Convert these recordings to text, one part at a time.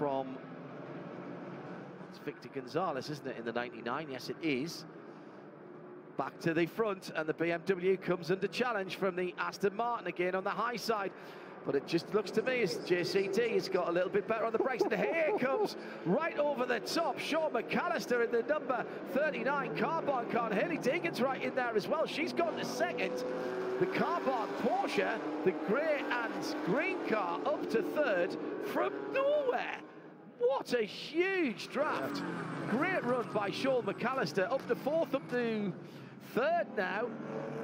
from it's Victor Gonzalez, isn't it, in the 99? Yes, it is. Back to the front, and the BMW comes under challenge from the Aston Martin again on the high side. But it just looks to me as JCT has got a little bit better on the brakes. And here comes right over the top Sean McAlister in the number 39 Carbahn car. Hailie Deegan's right in there as well. She's gone to second. The Carbahn Porsche, the grey and green car, up to third from nowhere. What a huge draft. Great run by Sean McAlister. Up to fourth, up to third now.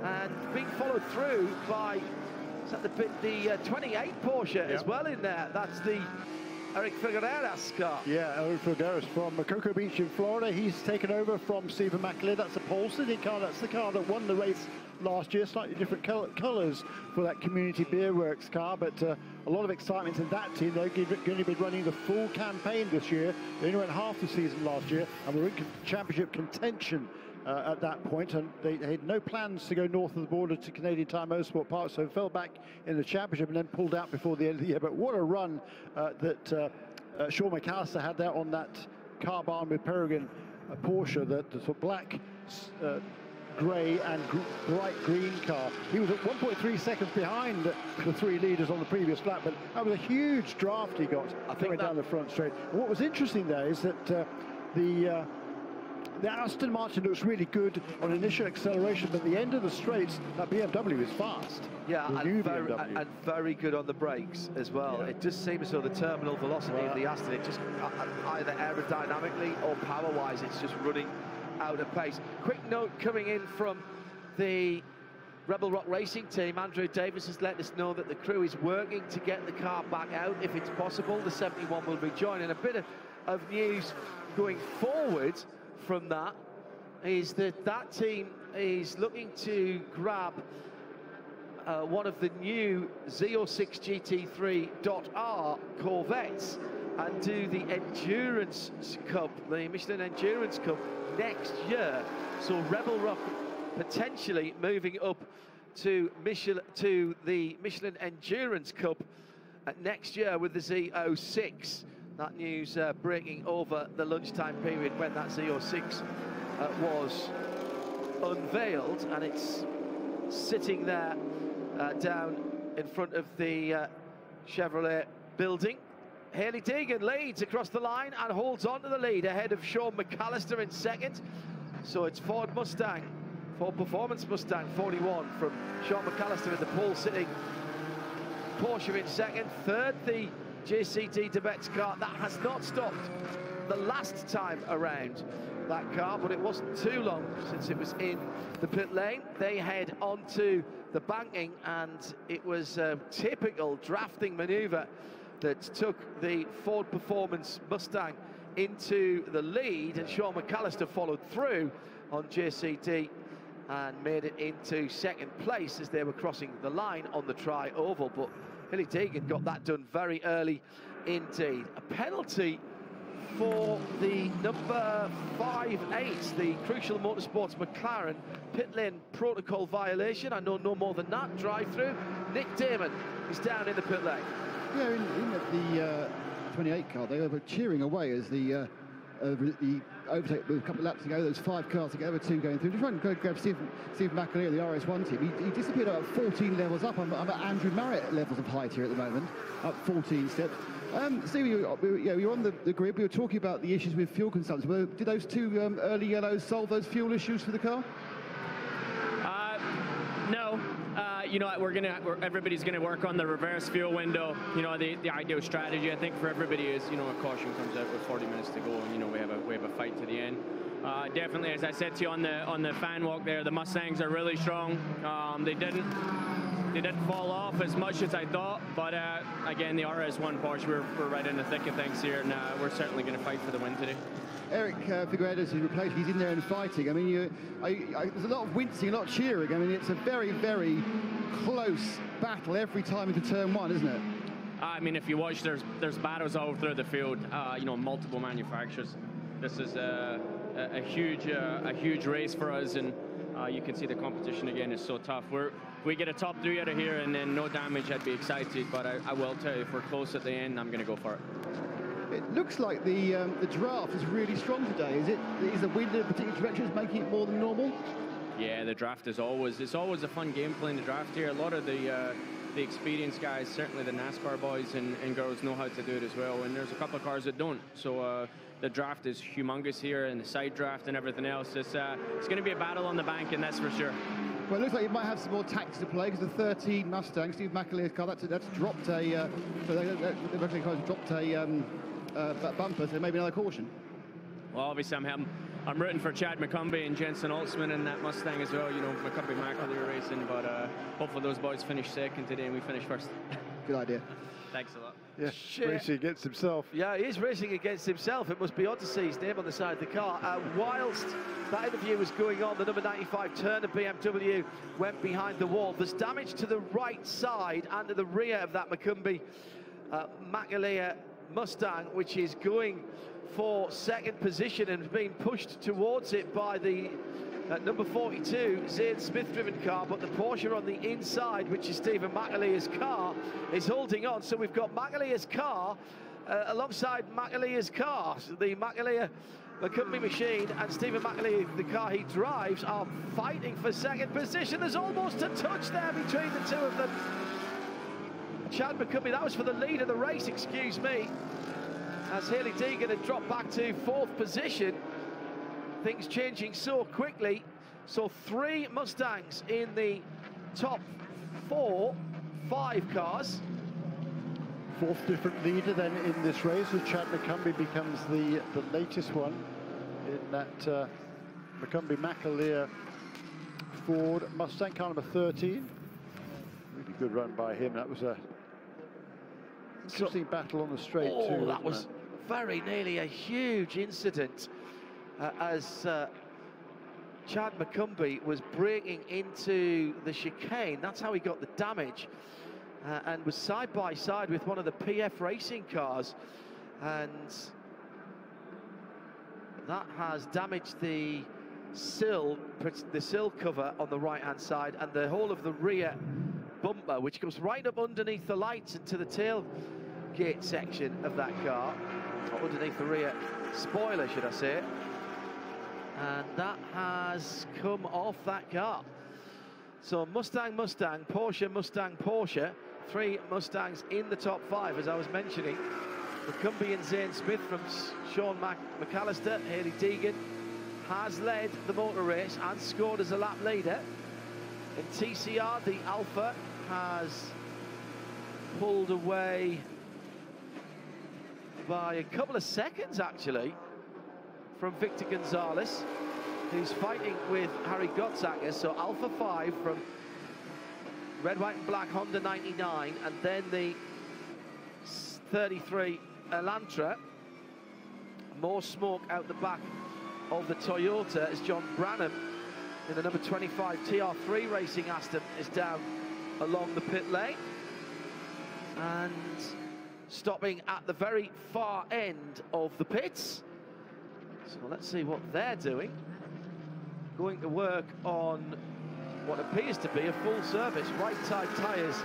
And being followed through by is that the, the uh, 28 Porsche yep. as well in there? That's the Eric Filgueiras car. Yeah, Eric Filgueiras from Cocoa Beach in Florida. He's taken over from Stevan McAleer. That's a sitting car. That's the car that won the race last year. Slightly different col colours for that Community Beer Works car, but uh, a lot of excitement in that team. They're going to be running the full campaign this year. They only went half the season last year, and we're in championship contention uh, at that point, and they, they, had no plans to go north of the border to Canadian Tire Motorsport Park, so fell back in the championship and then pulled out before the end of the year. But what a run uh, that uh, uh Sean McAlister had there on that Carbahn with Peregrine uh, Porsche, that the black uh, grey and gr bright green car. He was at 1.3 seconds behind the three leaders on the previous lap, but that was a huge draft he got I coming down the front straight. And what was interesting there is that uh, the uh, the Aston Martin looks really good on initial acceleration, but at the end of the straights, that BMW is fast. Yeah, and very, and very, good on the brakes as well. Yeah. It just seems as though the terminal velocity of the Aston, it just uh, uh, either aerodynamically or power-wise, it's just running out of pace. Quick note coming in from the Rebel Rock Racing team, Andrew Davis has let us know that the crew is working to get the car back out if it's possible. The 71 will be joining. A bit of, of news going forward from that is that that team is looking to grab uh, one of the new Z06 GT3.R Corvettes and do the Endurance Cup, the Michelin Endurance Cup next year. So Rebel Rock potentially moving up to Michelin, to the Michelin Endurance Cup uh, next year with the Z06. That news uh, breaking over the lunchtime period when that Z06 uh, was unveiled and it's sitting there uh, down in front of the uh, Chevrolet building. Hailie Deegan leads across the line and holds on to the lead ahead of Sean McAlister in second. So it's Ford Mustang, Ford Performance Mustang 41 from Sean McAlister in the pole sitting. Porsche in second, third the JCT Tibet's car. That has not stopped the last time around that car, but it wasn't too long since it was in the pit lane. They head onto the banking, and it was a typical drafting manoeuvre that took the Ford Performance Mustang into the lead, and Sean McAlister followed through on JCT and made it into second place as they were crossing the line on the tri-oval, but Hailie Deegan got that done very early indeed. A penalty for the number 5-8, the Crucial Motorsports McLaren pit lane protocol violation. I know no more than that. Drive through. Nick Damon is down in the pit lane. Yeah, in, in the uh, 28 car, they were cheering away as the uh, uh, the overtake with a couple of laps ago. There's five cars together, two going through. Just trying to grab Stevan, Stevan McAleer, the RS1 team. He, he disappeared about 14 levels up. I'm, I'm, at Andrew Marriott levels of height here at the moment, up 14 steps. Um, Steve, you, you know, you're on the, the, grid. We were talking about the issues with fuel consumption. Did those two um, early yellows solve those fuel issues for the car? Uh, no, you know, we're gonna, we're, everybody's gonna work on the reverse fuel window. You know, the, the ideal strategy I think for everybody is, you know, a caution comes out with 40 minutes to go, and you know we have a we have a fight to the end. Uh, definitely, as I said to you on the on the fan walk there, the Mustangs are really strong. Um, they didn't they didn't fall off as much as I thought, but uh, again, the RS1 Porsche, we're, we're right in the thick of things here, and uh, we're certainly going to fight for the win today. Eric uh, Filgueiras is replaced. He's in there and fighting. I mean, you, I, I, there's a lot of wincing, a lot of cheering. I mean, it's a very, very close battle every time into turn one, isn't it? I mean, if you watch, there's there's battles all through the field. Uh, you know, multiple manufacturers. This is a, a, a huge uh, a huge race for us, and uh, you can see the competition again is so tough. We're we get a top three out of here, and then no damage. I'd be excited, but I, I will tell you, if we're close at the end, I'm going to go for it. It looks like the um, the draft is really strong today. Is it? Is the wind in a particular direction making it more than normal? Yeah, the draft is always it's always a fun game playing the draft here. A lot of the uh, the experienced guys, certainly the NASCAR boys and, and, girls, know how to do it as well. And there's a couple of cars that don't. So uh, the draft is humongous here, and the side draft and everything else. It's uh, it's going to be a battle on the bank, and that's for sure. Well, it looks like you might have some more tactics to play because the 13 Mustang, Steve McAleer's car, that's, that's dropped a, uh, so they, they, they, dropped a um, uh, bumper, so maybe another caution. Well, obviously, I'm, I'm rooting for Chad McCumbee and Jenson Altman in that Mustang as well. You know, McCumbee McAleer racing, but uh, hopefully those boys finish second today and we finish first. Good idea. Thanks a lot. Yeah, Shit. racing against himself. Yeah, he is racing against himself. It must be odd to see his name on the side of the car. Uh, whilst that interview was going on, the number 95 Turner BMW went behind the wall. There's damage to the right side and to the rear of that McCumbee uh, McAleer Mustang, which is going for second position and being pushed towards it by the uh, number 42 Zane Smith driven car but the Porsche on the inside which is Stevan McAleer's car is holding on. So we've got McAleer's car uh, alongside McAleer's car. So the McAleer McCumbee machine and Stevan McAleer the car he drives are fighting for second position. There's almost a touch there between the two of them. Chad McCumbee that was for the lead of the race excuse me as Hailie Deegan had dropped back to fourth position. Things changing so quickly. So three Mustangs in the top four, five cars. Fourth different leader then in this race, as Chad McCumbee becomes the, the latest one in that uh, McCumbee McAleer Ford Mustang car number 13. Really good run by him. That was a interesting battle on the straight oh, too. that was it? very nearly a huge incident uh, as uh, Chad McCumbee was breaking into the chicane. That's how he got the damage. Uh, and was side by side with one of the PF racing cars. And that has damaged the sill, the sill cover on the right hand side and the whole of the rear bumper, which goes right up underneath the lights into the tailgate section of that car underneath the rear spoiler, should I say. And that has come off that car. So Mustang, Mustang, Porsche, Mustang, Porsche. Three Mustangs in the top five, as I was mentioning. McCumbee and Zane Smith from Sean Mac McAlister, Hailie Deegan has led the motor race and scored as a lap leader. In TCR, the Alpha has pulled away by a couple of seconds, actually, from Victor Gonzalez, who's fighting with Harry Gottsacker. So Alpha 5 from red, white and black Honda 99, and then the 33 Elantra. More smoke out the back of the Toyota as John Branham in the number 25 TR3 Racing Aston is down along the pit lane. And stopping at the very far end of the pits. So let's see what they're doing. Going to work on what appears to be a full service. Right side tyres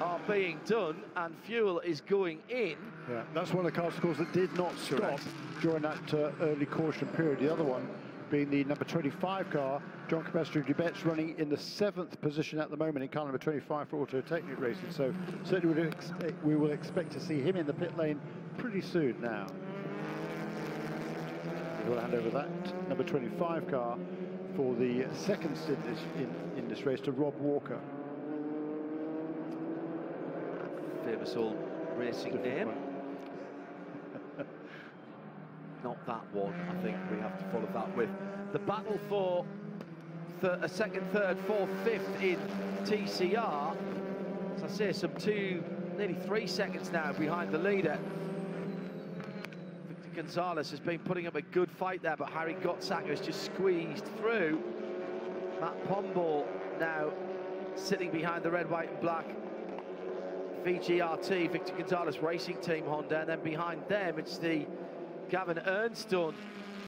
are being done and fuel is going in. Yeah, that's one of the cars, of course, that did not stop Correct. during that uh, early caution period. The other one being the number 25 car, John Campestre Dubets running in the seventh position at the moment in car number 25 for Auto Technic Racing. So certainly we will expect to see him in the pit lane pretty soon now. We'll hand over that number 25 car for the second stint in, in this race to Rob Walker. Famous old racing name. not that one. I think we have to follow that with the battle for a second, third, fourth, fifth in TCR. As I say, some two, nearly three seconds now behind the leader. Gonzalez has been putting up a good fight there, but Harry Gottsacker has just squeezed through. Matt Pombal now sitting behind the red, white and black VGRT, Victor Gonzalez Racing Team Honda, and then behind them it's the Gavin Ernstone